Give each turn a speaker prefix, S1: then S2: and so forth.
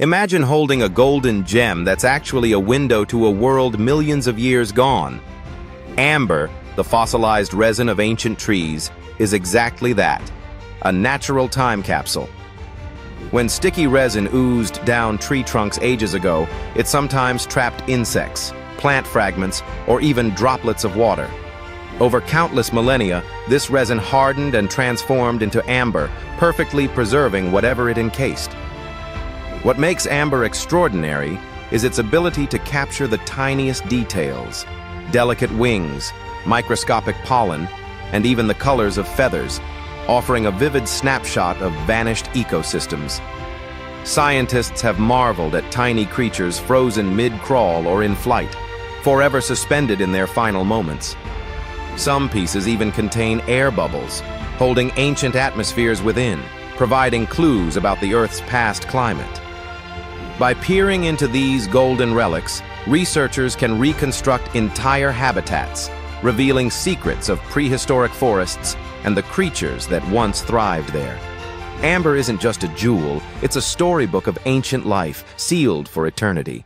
S1: Imagine holding a golden gem that's actually a window to a world millions of years gone. Amber, the fossilized resin of ancient trees, is exactly that, a natural time capsule. When sticky resin oozed down tree trunks ages ago, it sometimes trapped insects, plant fragments, or even droplets of water. Over countless millennia, this resin hardened and transformed into amber, perfectly preserving whatever it encased. What makes amber extraordinary is its ability to capture the tiniest details, delicate wings, microscopic pollen, and even the colors of feathers, offering a vivid snapshot of vanished ecosystems. Scientists have marveled at tiny creatures frozen mid-crawl or in flight, forever suspended in their final moments. Some pieces even contain air bubbles, holding ancient atmospheres within, providing clues about the Earth's past climate. By peering into these golden relics, researchers can reconstruct entire habitats, revealing secrets of prehistoric forests and the creatures that once thrived there. Amber isn't just a jewel, it's a storybook of ancient life, sealed for eternity.